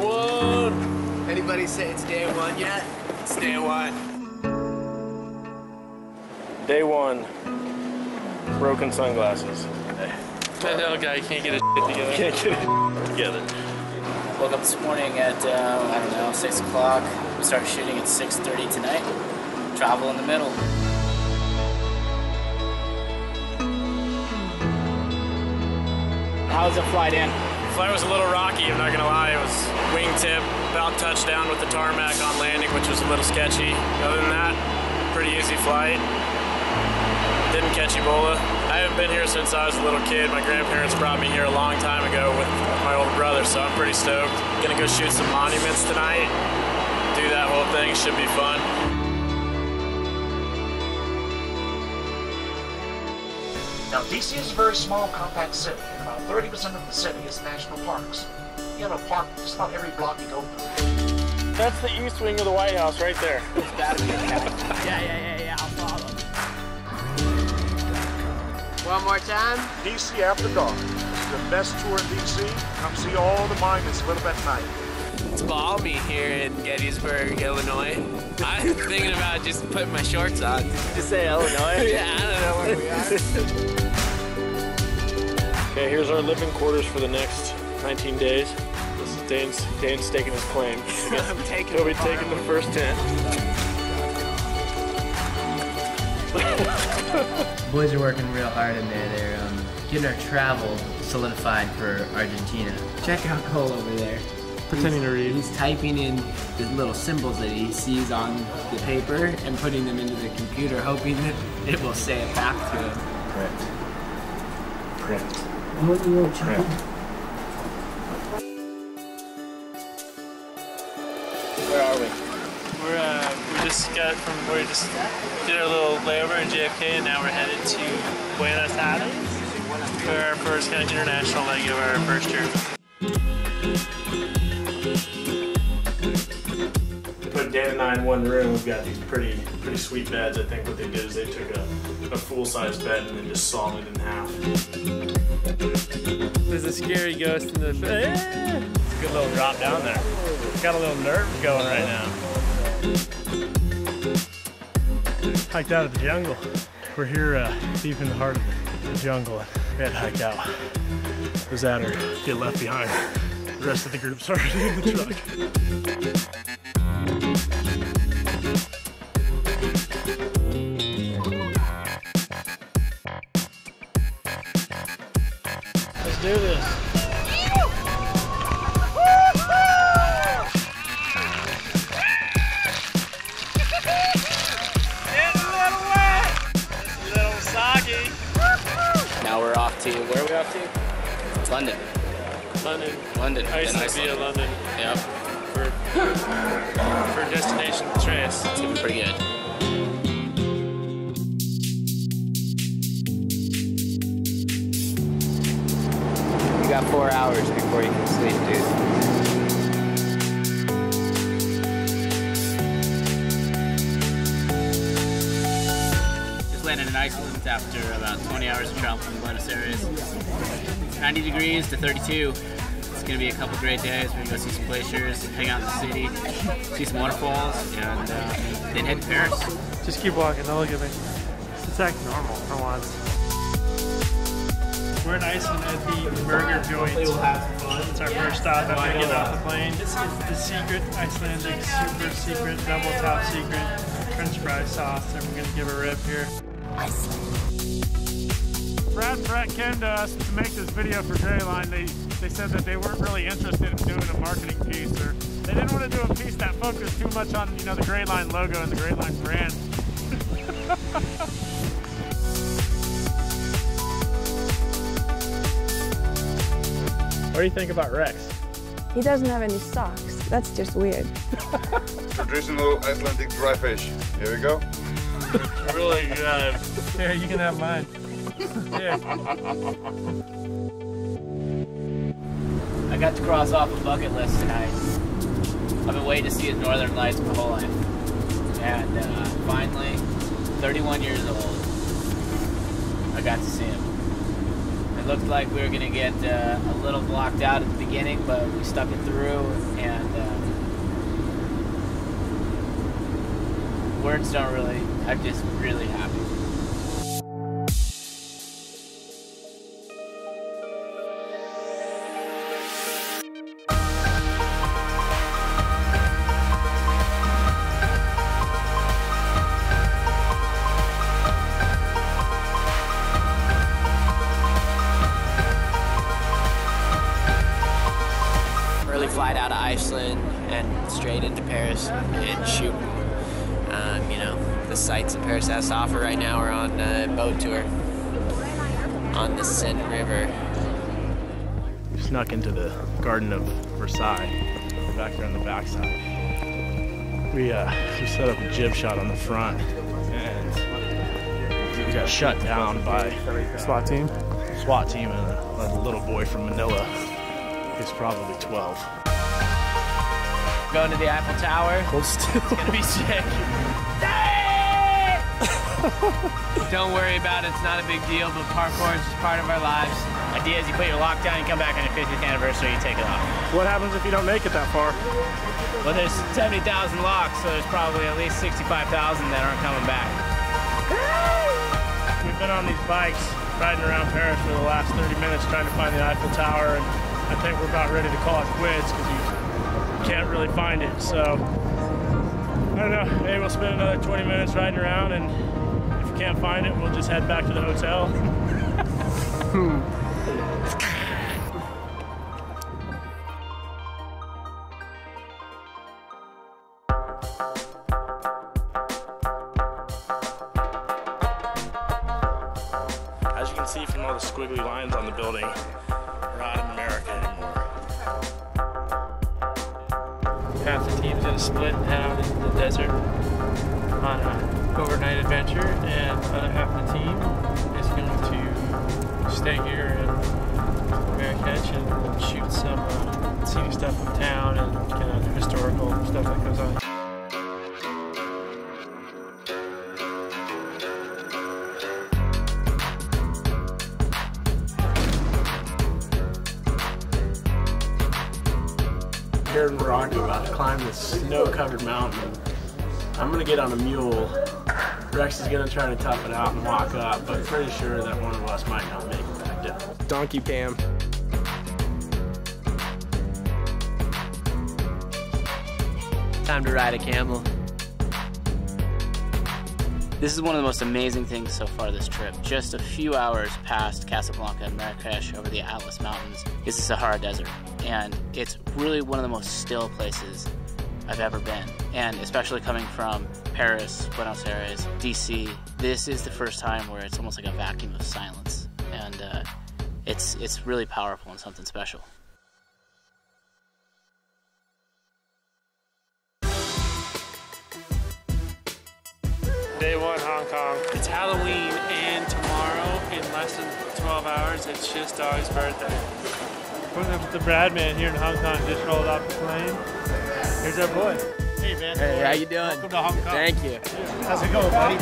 one. Anybody say it's day one yet? It's day one. Day one. Broken sunglasses. That little guy can't get his shit together. Can't get it together. Woke up this morning at, uh, I don't know, 6 o'clock. We start shooting at 6.30 tonight. Travel in the middle. How's the flight in? Flight was a little rocky, I'm not gonna lie. It was wingtip, about touchdown with the tarmac on landing, which was a little sketchy. Other than that, pretty easy flight. Didn't catch Ebola. I haven't been here since I was a little kid. My grandparents brought me here a long time ago with my older brother, so I'm pretty stoked. Gonna go shoot some monuments tonight. Do that whole thing, should be fun. Now, DC is a very small, compact city. About 30% of the city is national parks. You have a park just about every block you go through. That's the east wing of the White House right there. Yeah, yeah, yeah, yeah, I'll follow. One more time. DC After Dark. The best tour in DC. Come see all the monuments lit up at night. It's balmy here in Gettysburg, Illinois. I'm thinking about just putting my shorts on. Just say Illinois. yeah, I don't know where we are. Okay, here's our living quarters for the next 19 days. This is Dane's, Dane's taking his claim. I'm taking He'll be it taking the first tent. boys are working real hard in there. They're um, getting our travel solidified for Argentina. Check out Cole over there. Pretending to read. He's typing in the little symbols that he sees on the paper and putting them into the computer, hoping that it will say it back to him. Print. Print. Where are we? We're, uh, we just got from, we just did our little layover in JFK and now we're headed to Buenos Aires for our first kind of international leg of our first year. Dan and I in one room, we've got these pretty pretty sweet beds. I think what they did is they took a, a full-size bed and then just sawed it in half. There's a scary ghost in the. Eh! Good little drop down there. Got a little nerve going right now. Hiked out of the jungle. We're here uh, deep in the heart of the jungle. We had to hike out. Was that or get left behind? The rest of the group's already in the truck. To? London. London. London. Iceland in Iceland. via London Yep. for for destination trace. It's gonna be pretty good. You got four hours before you can sleep, dude. Landed in Iceland after about 20 hours of travel from Buenos Aires. 90 degrees to 32. It's gonna be a couple great days. We're gonna go see some glaciers, hang out in the city, see some waterfalls, and uh, then head to Paris. Just keep walking. Don't look at me. It's acting normal for once. We're in Iceland at the Burger Joint. We'll It's our first stop after we get off the plane. This is the secret Icelandic, super secret, double top secret French fry sauce, and we're gonna give a rip here. Brad and Brett came to us to make this video for Gray Line. They they said that they weren't really interested in doing a marketing piece, or they didn't want to do a piece that focused too much on you know the Gray Line logo and the Gray Line brand. What do you think about Rex? He doesn't have any socks. That's just weird. Traditional Icelandic dry fish. Here we go. Really good. Here, you can have mine. Here. I got to cross off a bucket list tonight. I've been waiting to see the Northern Lights my whole life. And uh, finally, 31 years old, I got to see them. It looked like we were going to get uh, a little blocked out at the beginning, but we stuck it through, and uh, words don't really, I'm just really happy. Flight out of Iceland and straight into Paris and shoot. You know, the sights that Paris has to offer right now are on a boat tour on the Seine River. We snuck into the Garden of Versailles. We're back here on the backside. We uh, we set up a jib shot on the front, and we got shut down by SWAT team. SWAT team and a, a little boy from Manila. He's probably 12. Going to the Eiffel Tower. Hold still. It's gonna be sick. Don't worry about it. It's not a big deal, but parkour is just part of our lives. Idea is you put your lock down, you come back on your 50th anniversary, you take it off. What happens if you don't make it that far? Well, there's 70,000 locks, so there's probably at least 65,000 that aren't coming back. We've been on these bikes riding around Paris for the last 30 minutes trying to find the Eiffel Tower, and I think we're about ready to call it quits because you can't really find it. So, I don't know, maybe we'll spend another 20 minutes riding around, and if we can't find it, we'll just head back to the hotel. As you can see from all the squiggly lines on the building, we're not in America anymore. half the team's gonna split and head out into the desert on an overnight adventure, and the other half of the team is going to stay here in Marrakech and shoot some uh, scenic stuff of town and kind of historical stuff that goes on. Here in Morocco, about to climb this snow-covered mountain. I'm gonna get on a mule. Rex is gonna try to tough it out and walk up, but pretty sure that one of us might not make it back down. Donkey Pam. Time to ride a camel. This is one of the most amazing things so far this trip. Just a few hours past Casablanca and Marrakesh over the Atlas Mountains is the Sahara Desert. And it's really one of the most still places I've ever been. And especially coming from Paris, Buenos Aires, DC, this is the first time where it's almost like a vacuum of silence. And uh, it's, it's really powerful and something special. Day one, Hong Kong. It's Halloween, and tomorrow, in less than 12 hours, it's just Dog's birthday. The, the Brad man here in Hong Kong just rolled off the plane. Here's our boy. Hey, man. Hey, how you doing? Welcome to Hong Kong. Thank you. How's it going, buddy?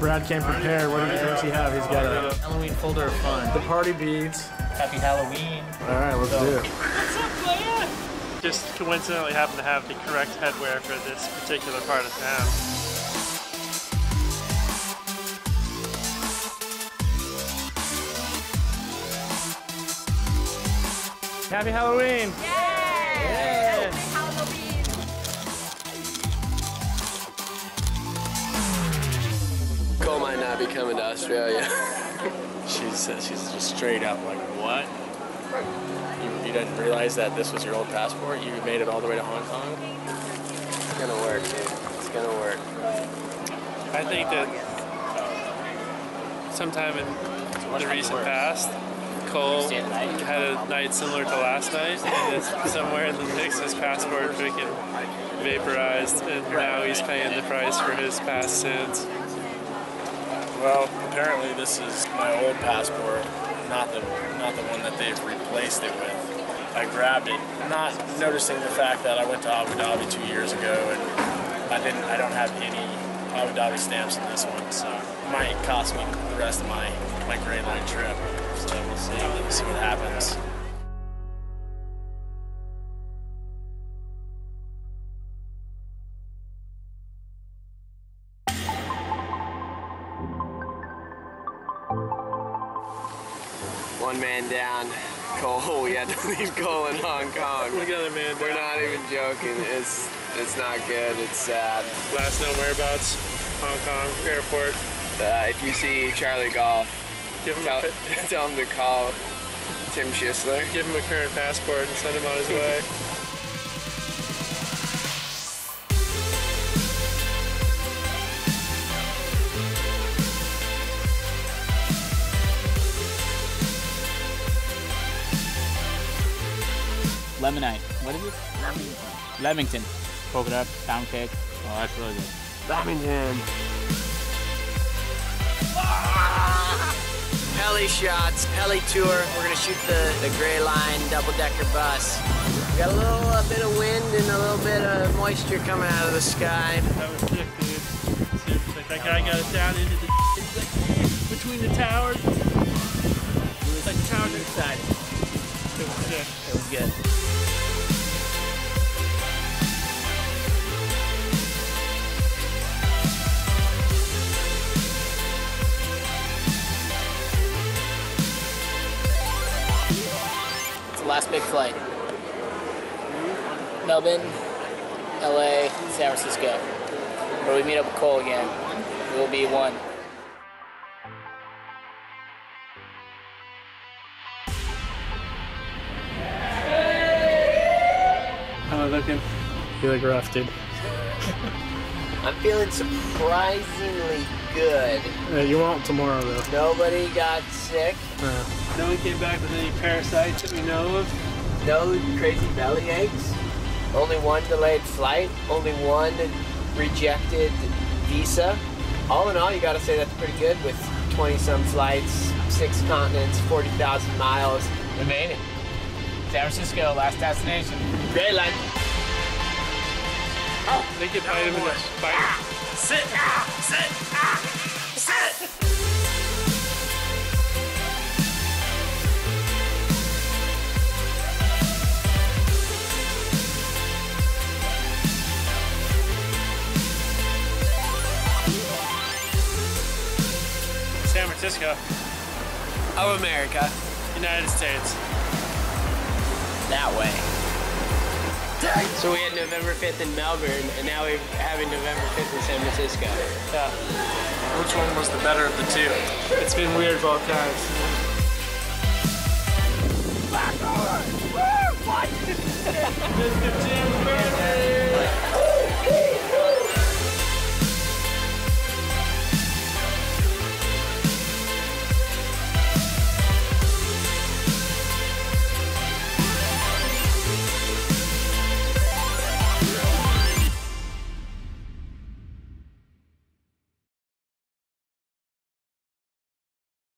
Brad came prepared. What do does he have? He's got a Halloween folder of fun. the party beads. Happy Halloween. All right, let's do it. What's up, man? Just coincidentally happen to have the correct headwear for this particular part of town. Happy Halloween! Cole coming to Australia. She's uh, she's just straight up like what? You, you didn't realize that this was your old passport? You made it all the way to Hong Kong? It's gonna work, dude. It's gonna work. I think that uh, sometime in the recent past, Cole had a night similar to last night, and it's somewhere in the mix his passport freaking vaporized, and now he's paying the price for his past sins. Well, apparently this is my old passport, not the not the one that they've replaced it with. I grabbed it, not noticing the fact that I went to Abu Dhabi two years ago, and I didn't. I don't have any Abu Dhabi stamps in this one, so it might cost me the rest of my, my Gray Line trip. So we'll see, we'll see what happens. One man down. Cole, we had to leave Cole in Hong Kong. We got a man We're not even joking. It's it's not good. It's sad. Last known whereabouts, Hong Kong airport. Uh, if you see Charlie Golf, Give him, tell, tell him to call Tim Schisler. give him a current passport and send him on his way. Lemonite. What is it? Lamington. Polka dot pound cake. Oh, that's really good. Lamington. Heli shots, heli tour. We're gonna shoot the, the Gray Line double-decker bus. We got a little uh, bit of wind and a little bit of moisture coming out of the sky. That was sick, dude. Seriously, that guy got us down into the between the towers. It was like the towers inside. It was sick. It was good. Big flight. Melbourne, LA, San Francisco. Where we meet up with Cole again. We'll be one. How am I looking? You look rough, dude. I'm feeling surprisingly good. Uh, you won't tomorrow, though. Nobody got sick. Uh, no one came back with any parasites that we know of. No crazy belly aches. Only one delayed flight. Only one rejected visa. All in all, you gotta say that's pretty good with 20 some flights, six continents, 40,000 miles. We made it. San Francisco, last destination. Great line. They could bite him in the bite. Sit! Sit! Sit! Francisco, Of America. United States. That way. So we had November 5th in Melbourne, and now we're having November 5th in San Francisco. Yeah. Which one was the better of the two? It's been weird both times. Mr. Jim